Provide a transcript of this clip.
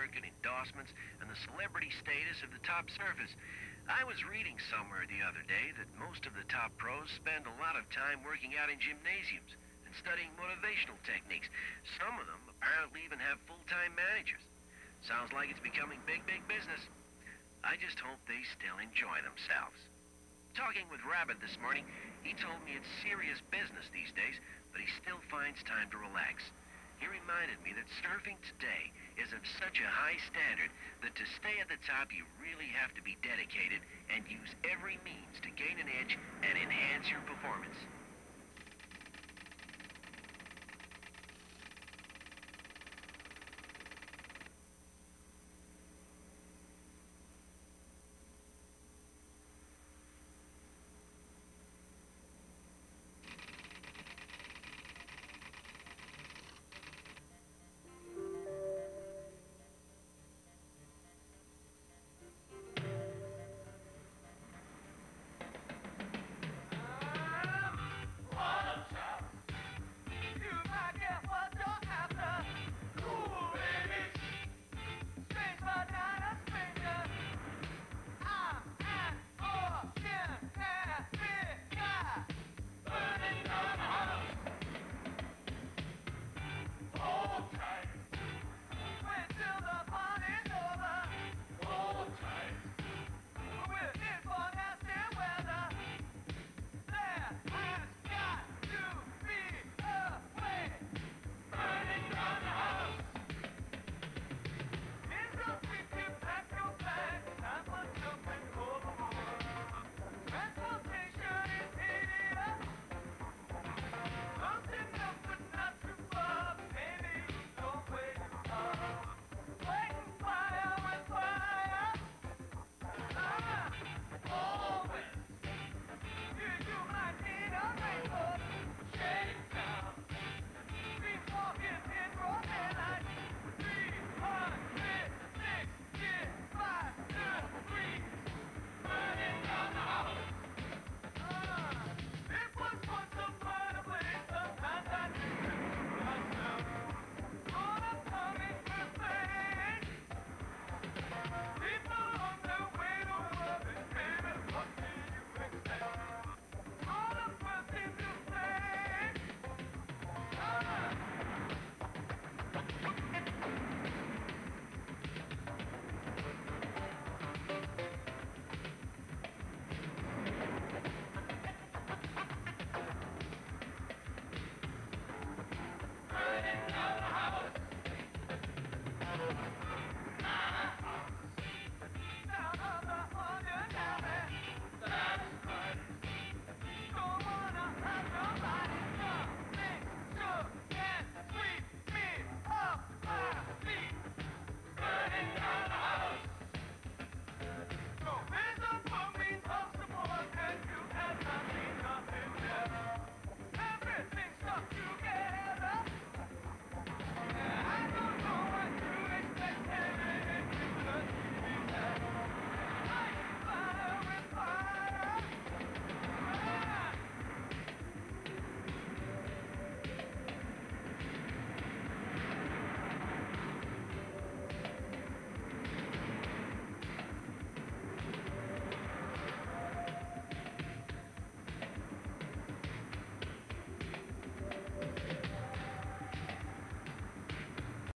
and endorsements and the celebrity status of the top surfers. I was reading somewhere the other day that most of the top pros spend a lot of time working out in gymnasiums and studying motivational techniques. Some of them apparently even have full-time managers. Sounds like it's becoming big, big business. I just hope they still enjoy themselves. Talking with Rabbit this morning, he told me it's serious business these days, but he still finds time to relax. He reminded me that surfing today is of such a high standard that to stay at the top you really have to be dedicated and use every means to gain an edge and enhance your performance.